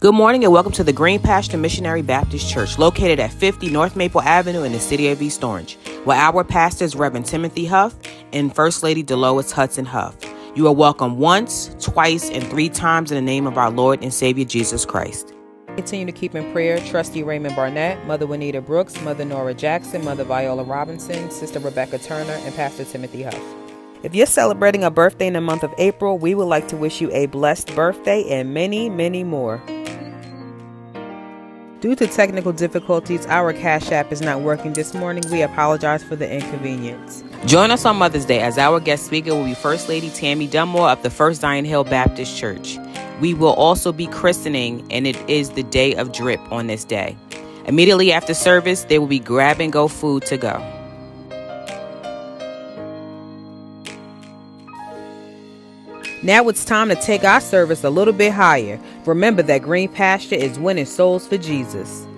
Good morning and welcome to the Green Pasture Missionary Baptist Church, located at 50 North Maple Avenue in the city of East Orange, where our pastors Reverend Timothy Huff and First Lady Delois Hudson Huff. You are welcome once, twice, and three times in the name of our Lord and Savior Jesus Christ. Continue to keep in prayer Trustee Raymond Barnett, Mother Juanita Brooks, Mother Nora Jackson, Mother Viola Robinson, Sister Rebecca Turner, and Pastor Timothy Huff. If you're celebrating a birthday in the month of April, we would like to wish you a blessed birthday and many, many more. Due to technical difficulties, our Cash App is not working this morning. We apologize for the inconvenience. Join us on Mother's Day as our guest speaker will be First Lady Tammy Dunmore of the First Zion Hill Baptist Church. We will also be christening, and it is the day of drip on this day. Immediately after service, there will be grab and go food to go. Now it's time to take our service a little bit higher. Remember that Green Pasture is winning souls for Jesus.